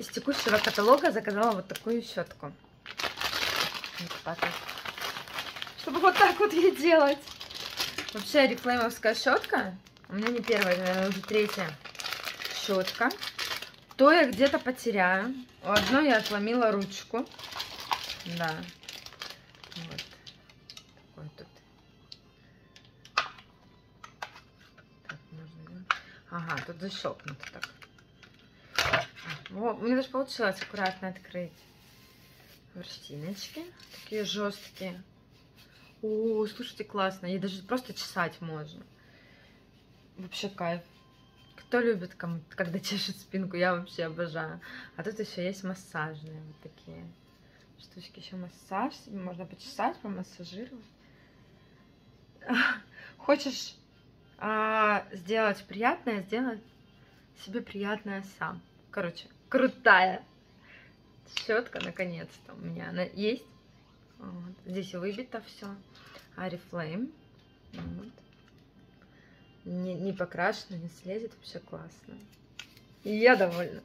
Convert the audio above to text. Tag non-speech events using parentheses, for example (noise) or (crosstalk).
из текущего каталога заказала вот такую щетку. Чтобы вот так вот ей делать. Вообще, рефлеймовская щетка. У меня не первая, наверное, уже третья щетка. То я где-то потеряю. У одной я отломила ручку. Да. Вот. Такой тут. Так, можно... Ага, тут защелкнуто так. Во, мне даже получилось аккуратно открыть ворсиночки. Такие жесткие. О, слушайте, классно. И даже просто чесать можно. Вообще кайф. Кто любит, когда чешет спинку, я вообще обожаю. А тут еще есть массажные вот такие штучки. Еще массаж себе можно почесать, помассажировать. (laughs) Хочешь а, сделать приятное, сделать себе приятное сам. Короче, крутая щетка, наконец-то у меня она есть. Вот. Здесь выбито все. Арифлейм. Вот. Не, не покрашено, не слезет, вообще классно. И я довольна.